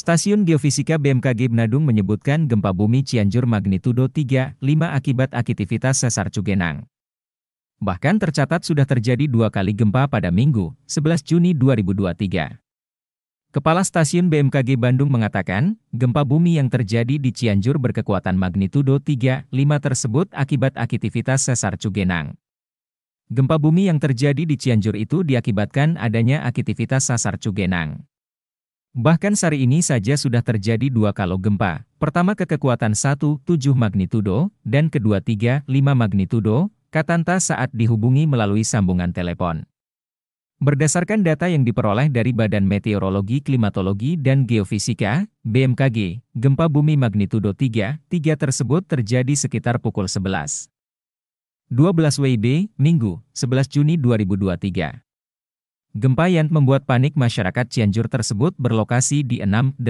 Stasiun Geofisika BMKG Manado menyebutkan gempa bumi Cianjur magnitudo 3,5 akibat aktivitas sesar Cugenang. Bahkan tercatat sudah terjadi dua kali gempa pada Minggu, 11 Juni 2023. Kepala Stasiun BMKG Bandung mengatakan, gempa bumi yang terjadi di Cianjur berkekuatan magnitudo 3,5 tersebut akibat aktivitas sesar Cugenang. Gempa bumi yang terjadi di Cianjur itu diakibatkan adanya aktivitas sesar Cugenang. Bahkan hari ini saja sudah terjadi dua kalo gempa, pertama ke kekuatan 1,7 magnitudo, dan kedua 3,5 magnitudo, Katanta saat dihubungi melalui sambungan telepon. Berdasarkan data yang diperoleh dari Badan Meteorologi, Klimatologi, dan Geofisika, BMKG, gempa bumi magnitudo 3, 3 tersebut terjadi sekitar pukul 11. 12 WIB, Minggu, 11 Juni 2023. Gempa yang membuat panik masyarakat Cianjur tersebut berlokasi di 686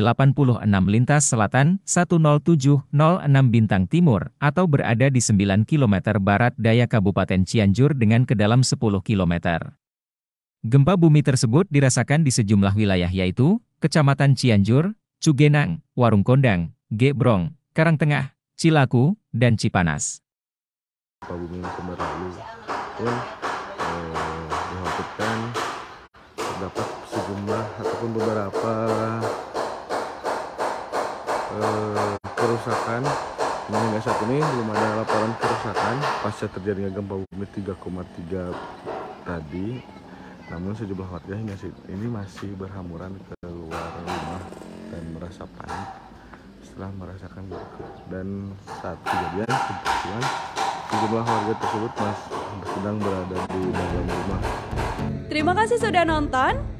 lintas selatan 10706 bintang timur atau berada di 9 km barat daya Kabupaten Cianjur dengan ke dalam 10 km. Gempa bumi tersebut dirasakan di sejumlah wilayah yaitu, Kecamatan Cianjur, Cugenang, Warung Kondang, Gebrong, Karangtengah, Cilaku, dan Cipanas. Gempa bumi sejumlah ataupun beberapa eh, kerusakan hingga saat ini belum ada laporan kerusakan pasca terjadinya gempa bumi 3,3 tadi namun sejumlah warga hingga ini masih berhamburan keluar rumah dan merasa panik setelah merasakan dan saat kejadian kebetulan sejumlah warga tersebut masih sedang berada di dalam rumah. Terima kasih sudah nonton.